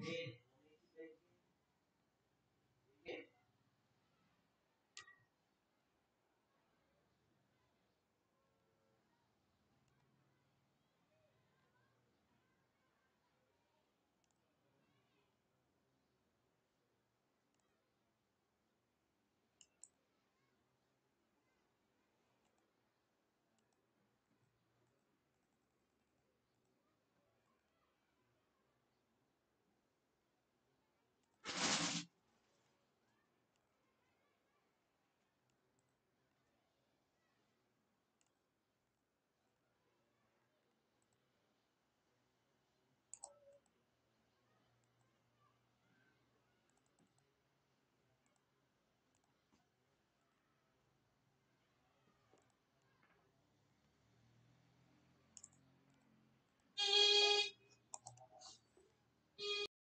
Amen.